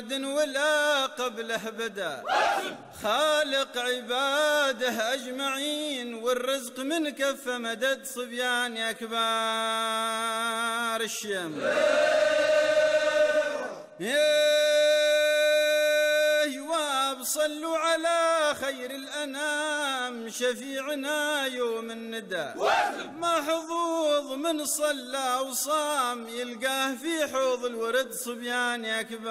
ورد ولا قبله بدا. خالق عباده أجمعين والرزق من كف مدد صبيان يا كبار الشم يا صلوا على خير الأنام شفيعنا يوم الندى محظوظ من صلى وصام يلقاه في حوض الورد صبيان يا كبار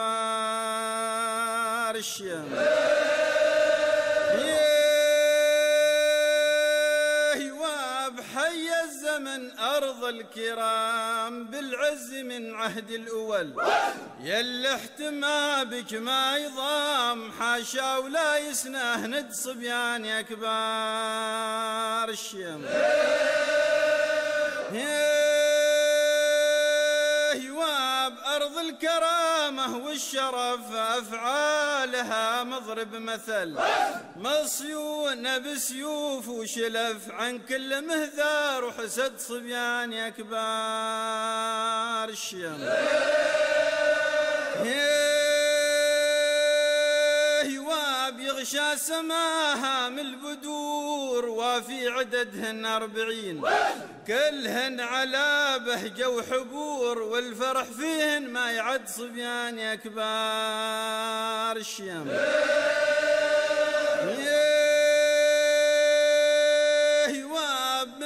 الزمن أرض الكرام بالعز من عهد الأول. يلا احتمى بك ما يضام حاشا ولا يسناه ند صبيان يا كبار الشم أرض الكرامة والشرف أفعالها مضرب مثل. مصيون بسيوف وشلف عن كل مهذار وحسد صبيان يا كبار سماها من البدور وفي عددهن أربعين. كلهن على بهجة وحبور والفرح فيهن ما يعد صبيان يا كبار الشام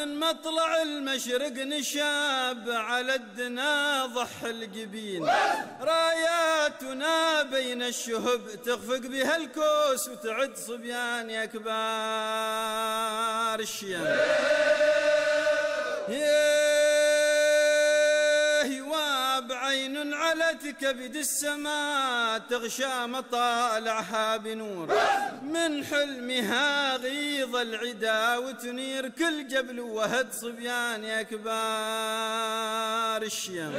من مطلع المشرق نشاب على الدنا ضح الجبين راياتنا بين الشهب تخفق بها الكوس وتعد صبيان يا كبار الشيام بعين علت كبد السماء تغشى مطالعها بنور. من حلمها غيظ العدا وتنير كل جبل وهد صبيان يا كبار الشيم.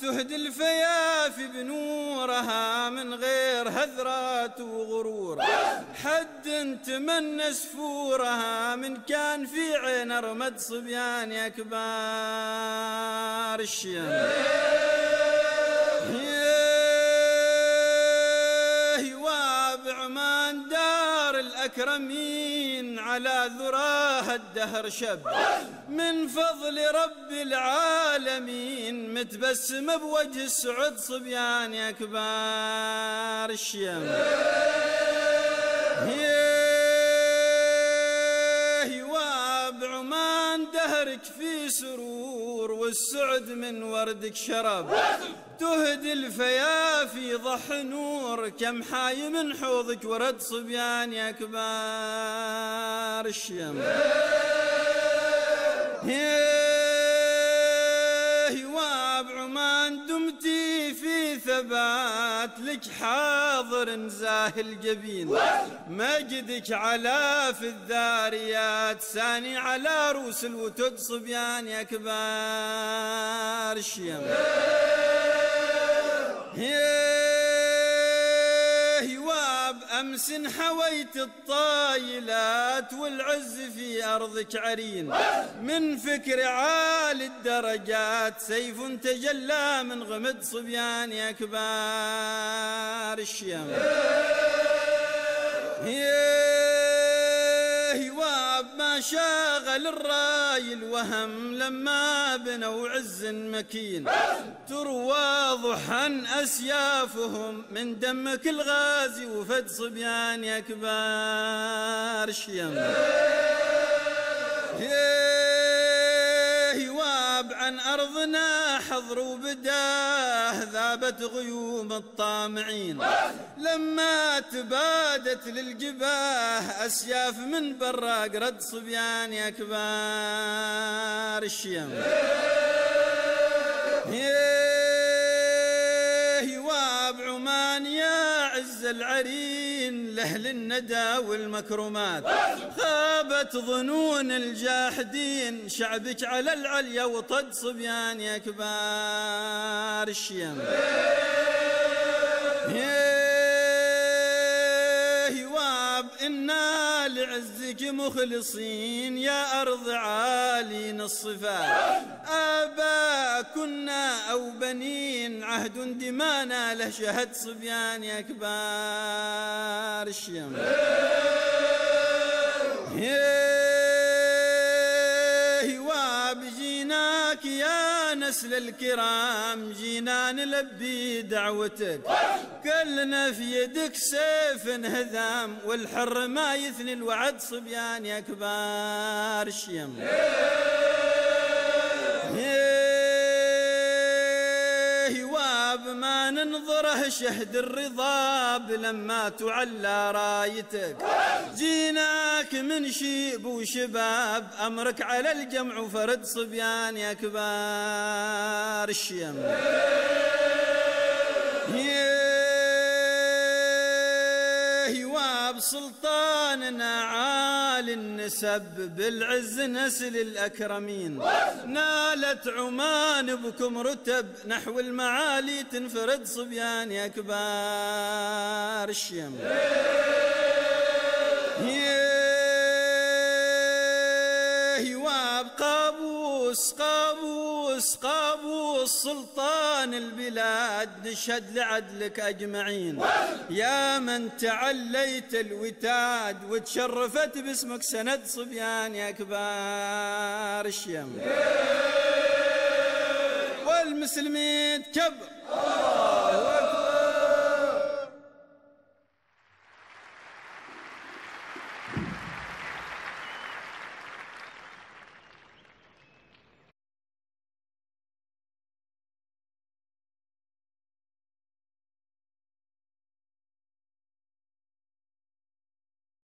تهدي الفيافي بنورها من غير هذرات وغرور. حد تمنى سفورها من كان في عين رمد صبيان يا كبار الشيم بعمان دار الأكرمين. على ذراها الدهر شب. من فضل رب العالمين متبسم بوجه السعد صبيان يا كبار الشيم دهرك في سرور والسعد من وردك شرب. تهدي الفيافي ضح نور كم حاي من حوضك ورد صبيان يا كبار الشيم عمان دمتي في ثبات لك حاضر زاهي الجبين. مجدك على في الذاريات ساني على روس الوتد صبيان يا كبار الشيم أمس حويت الطايلات والعز في أرضك عرين. من فكر عالي الدرجات سيف تجلى من غمد صبيان يا كبار الشيم ما شاغل الراي الوهم لما بنوا عز مكين. تروى ضحى أسيافهم من دمك الغازي وفد صبيان يا كبار هواب أرضنا حضر وبداه ذابت غيوم الطامعين. لما تبادت للجباه أسياف من براق رد صبيان يا كبار الشيم. العرين لأهل الندى والمكرمات. خابت ظنون الجاحدين شعبك على العليا وطد صبيان يا كبار الشيم. إنا لعزك مخلصين يا أرض عالين الصفات آباء كنا أو بنين عهد دمانا له شهد صبيان يا كبار الشيم وابجيناك يا نسل الكرام جينا نلبي دعوتك. كلنا في يدك سيف هذام والحر ما يثني الوعد صبيان يا كبار الشيم. ما ننظره شهد الرضاب لما تعلى رايتك. جيناك من شيب وشباب أمرك على الجمع فرد صبيان يا كبار الشيم. سلطاننا عال النسب بالعز نسل الأكرمين. نالت عمان بكم رتب نحو المعالي تنفرد صبيان يا كبار الشم قابوس قابوس قابوس سلطان البلاد نشهد لعدلك أجمعين. يا من تعليت الوتاد وتشرفت باسمك سند صبيان يا كبار الشم والمسلمين كبر.